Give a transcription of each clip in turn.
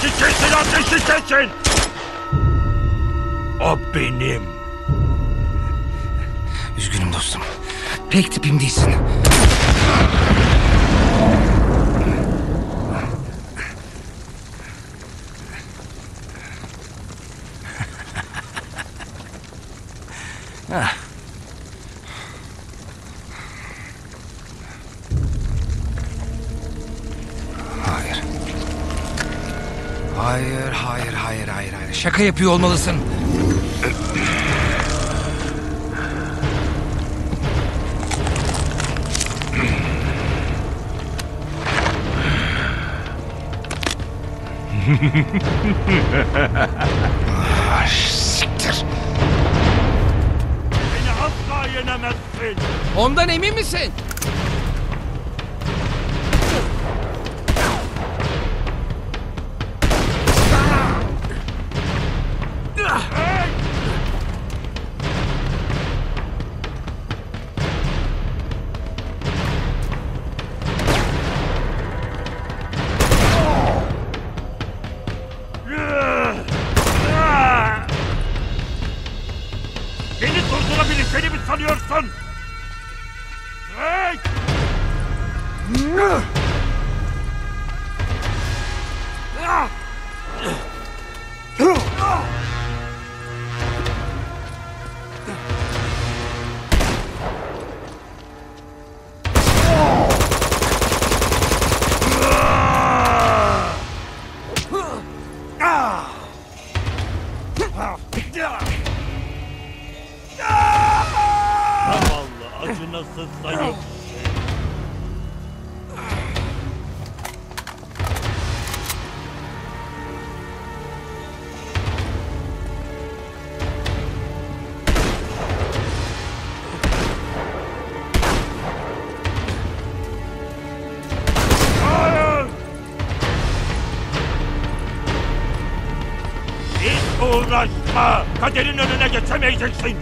Ateşi kesin, ateşi kesin! O benim. Üzgünüm dostum. Pek tipim değilsin. Hayır, hayır, hayır, hayır, hayır. Şaka yapıyor olmalısın. Ah, siktir. Beni asla yenemezsin. Ondan emin misin? ない。我们是战友。Kaderin önüne geçemeyeceksin!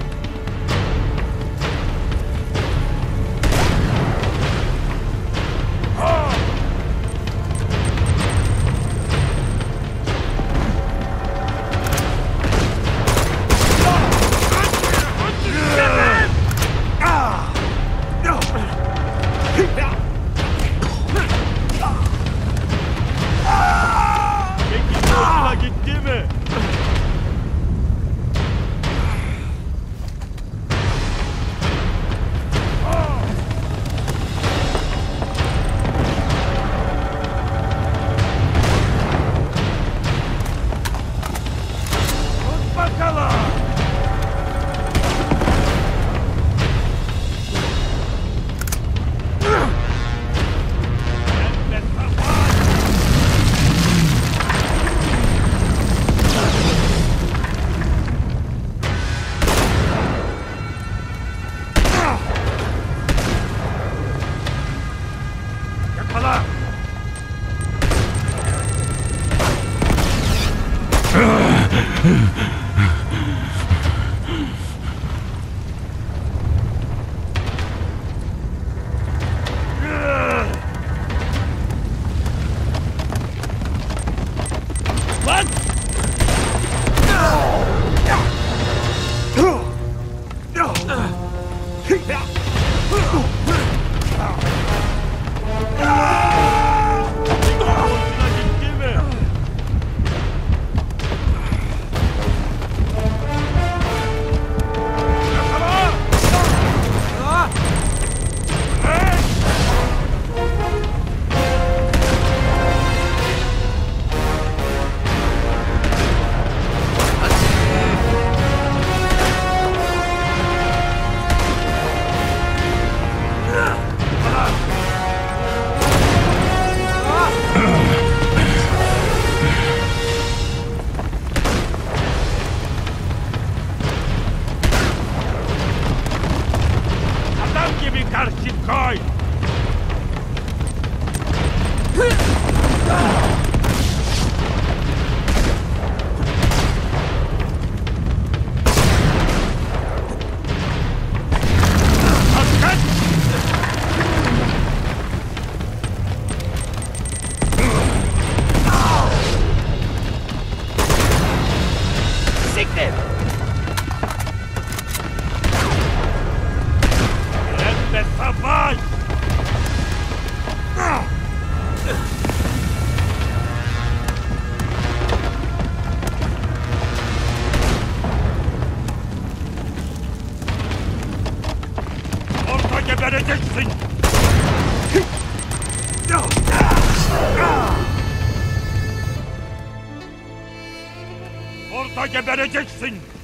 Benediction!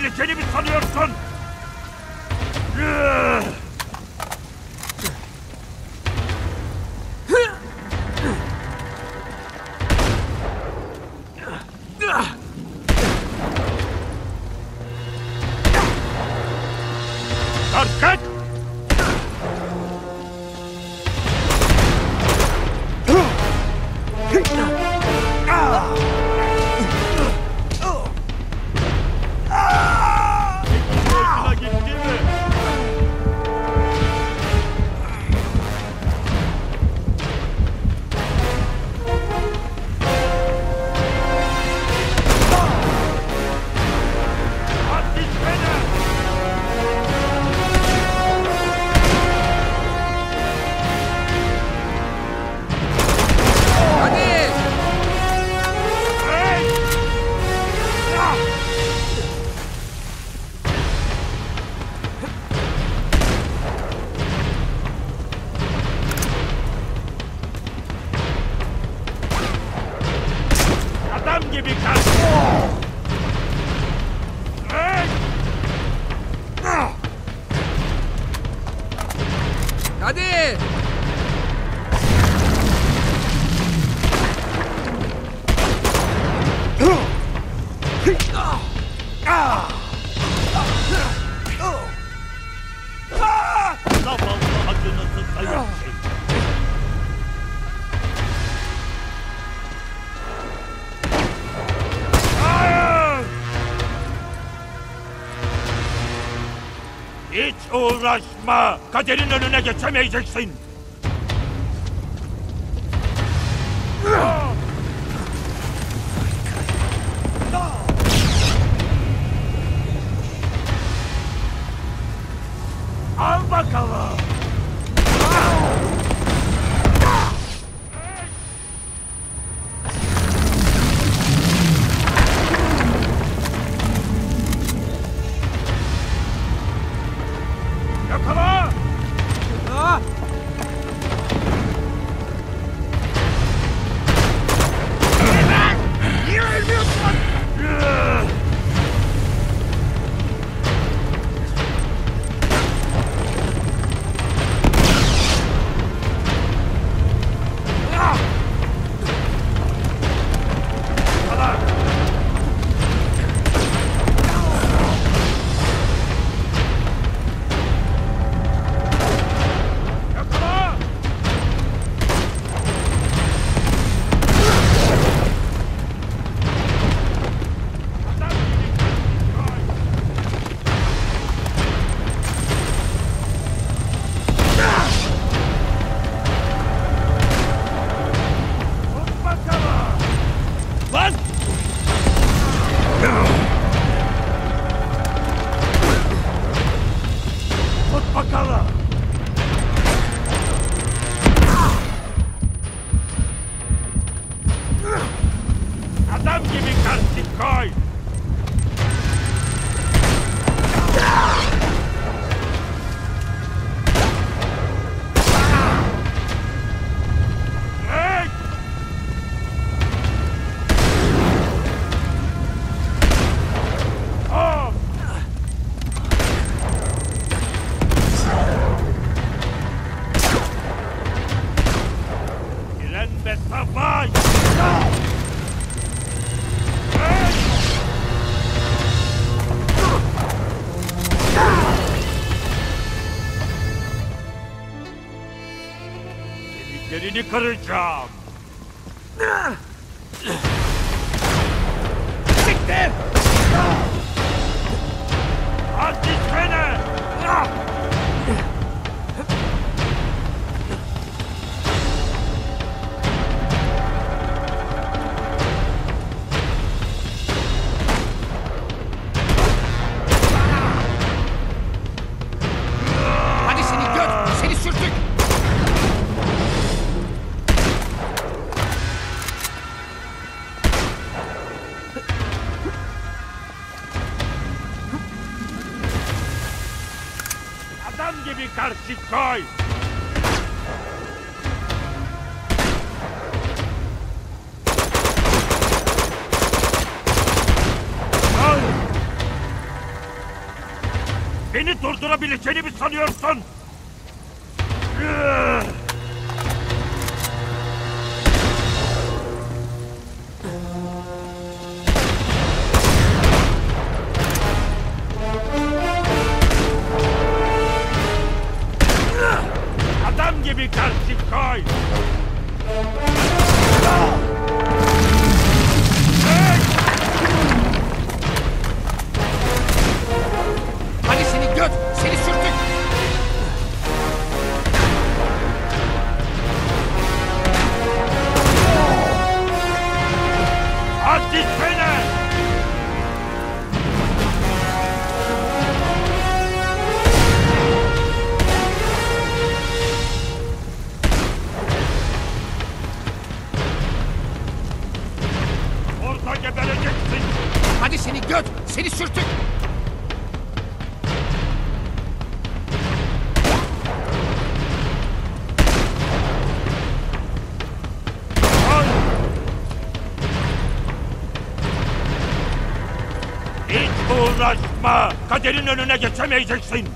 yapabileceğini mi sanıyorsun? Arkadaş! Oh! uğraşma. Kaderin önüne geçemeyeceksin. Belini kıracağım. Siktir! Artist beni! Hadi Beni durdurabileceğini mi sanıyorsun? Gebereceksin! Hadi seni göt! Seni sürtük! Hiç uğraşma! Kaderin önüne geçemeyeceksin!